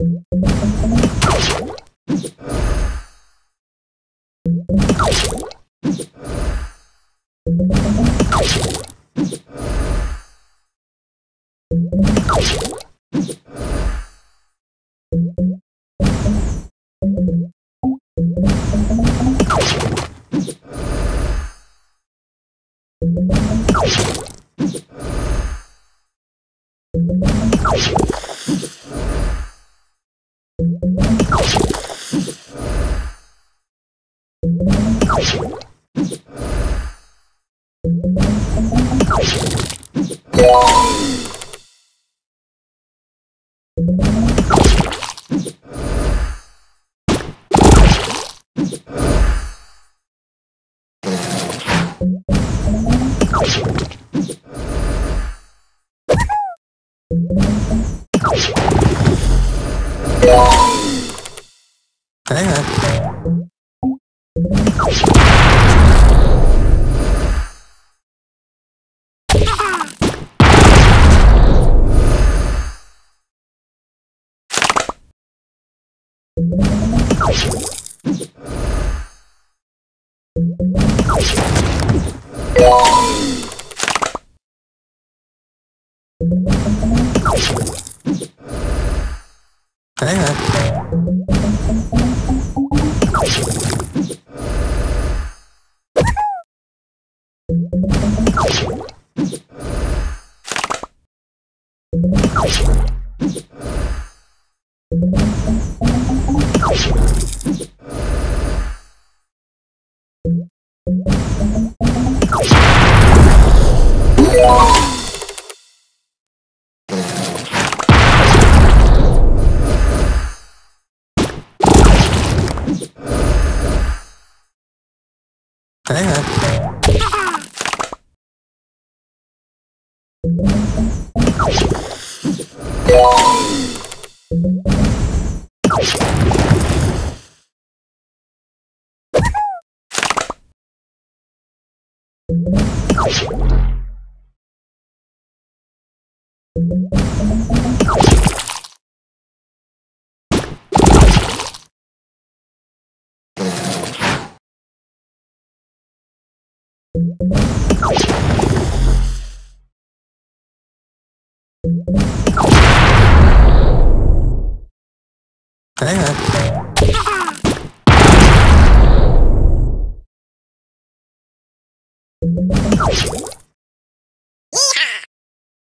you. you hey 哎哎 Thế hả? Thank you. Hả? Thế hả?